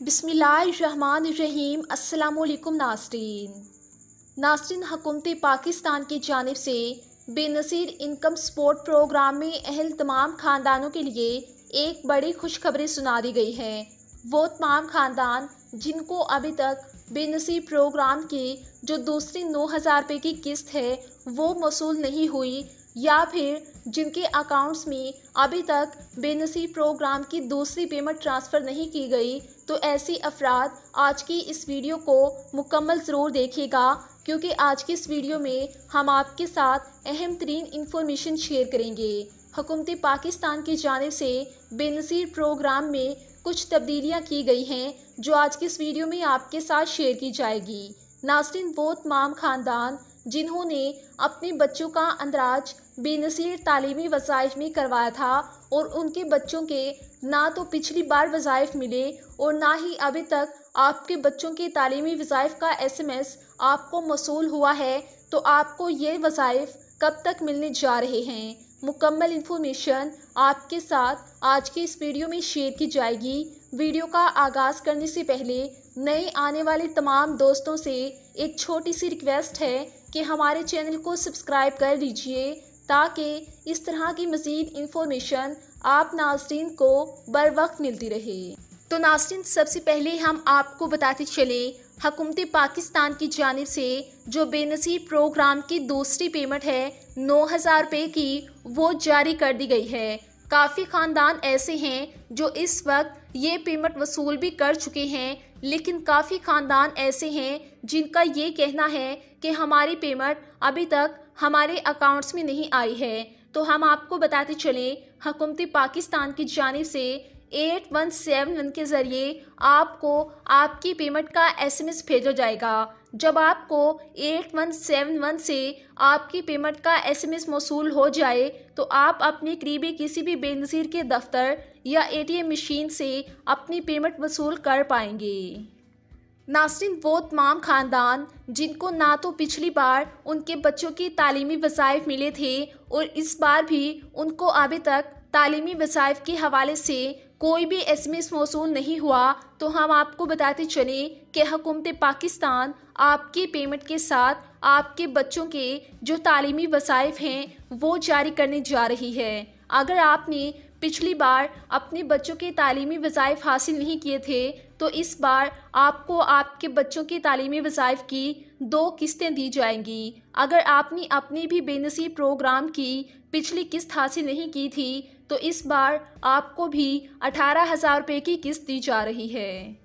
बिसमीम अल्लाम नासरीन। नासरीन, हकूमत पाकिस्तान की जानब से बेनसीर इनकम सपोर्ट प्रोग्राम में अहल तमाम ख़ानदानों के लिए एक बड़ी खुशखबरी सुना दी गई है। वो तमाम ख़ानदान जिनको अभी तक बेनसीब प्रोग्राम की जो दूसरी नौ हज़ार रुपये की किस्त है, वो मौसू नहीं हुई या फिर जिनके अकाउंट्स में अभी तक बेनसीब प्रोग्राम की दूसरी पेमेंट ट्रांसफ़र नहीं की गई तो ऐसी अफराद आज की इस वीडियो को मुकम्मल ज़रूर देखेगा, क्योंकि आज की इस वीडियो में हम आपके साथ अहम तरीन इंफॉर्मेशन शेयर करेंगे। हुकूमत पाकिस्तान की जानब से बेनज़ीर प्रोग्राम में कुछ तब्दीलियाँ की गई हैं, जो आज की इस वीडियो में आपके साथ शेयर की जाएगी। नासरीन वो तमाम ख़ानदान जिन्होंने अपने बच्चों का अंदराज बेनसीर तालीमी वज़ाइफ में करवाया था और उनके बच्चों के ना तो पिछली बार वज़ाइफ मिले और ना ही अभी तक आपके बच्चों के तालीमी वज़ाइफ का एसएमएस आपको मौसू हुआ है तो आपको ये वज़ाइफ कब तक मिलने जा रहे हैं? मुकम्मल इन्फॉर्मेशन आपके साथ आज की इस वीडियो में शेयर की जाएगी। वीडियो का आगाज़ करने से पहले नए आने वाले तमाम दोस्तों से एक छोटी सी रिक्वेस्ट है कि हमारे चैनल को सब्सक्राइब कर लीजिए ताकि इस तरह की मज़ीद इन्फॉर्मेशन आप नाजरीन को बर वक्त मिलती रहे। तो नाजरीन, सबसे पहले हम आपको बताते चले हकूमत पाकिस्तान की जानब से, जो बेनसीब प्रोग्राम की दूसरी पेमेंट है, नौ हज़ार रुपये की, वो जारी कर दी गई है। काफ़ी ख़ानदान ऐसे हैं, जो इस वक्त ये पेमेंट वसूल भी कर चुके हैं, लेकिन काफ़ी ख़ानदान ऐसे हैं, जिनका ये कहना है कि हमारी पेमेंट अभी तक हमारे अकाउंट्स में नहीं आई है। तो हम आपको बताते चलें, हुकूमत पाकिस्तान की जानब से एट वन सेवन वन के ज़रिए आपको आपकी पेमेंट का एसएमएस भेजा जाएगा। जब आपको एट वन सेवन वन से आपकी पेमेंट का एसएमएस मौसू हो जाए तो आप अपने करीबी किसी भी बेनज़ीर के दफ्तर या एटीएम मशीन से अपनी पेमेंट वसूल कर पाएँगे। नासरीन, वो तमाम ख़ानदान जिनको ना तो पिछली बार उनके बच्चों की तालीमी वसाइफ मिले थे, और इस बार भी उनको अभी तक तालीमी वसाइफ के हवाले से कोई भी एस एम एस मौसू नहीं हुआ तो हम आपको बताते चलें कि हुकूमत पाकिस्तान आपकी पेमेंट के साथ आपके बच्चों के जो तालीमी वसाइफ हैं, वो जारी करने जा रही है। अगर आपने पिछली बार अपने बच्चों के तालीमी वज़ाइफ हासिल नहीं किए थे तो इस बार आपको आपके बच्चों की तालीमी वज़ाइफ की दो किस्तें दी जाएँगी। अगर आपने अपनी भी बेनसीब प्रोग्राम की पिछली किस्त हासिल नहीं की थी तो इस बार आपको भी अठारह हज़ार रुपये की किस्त दी जा रही है।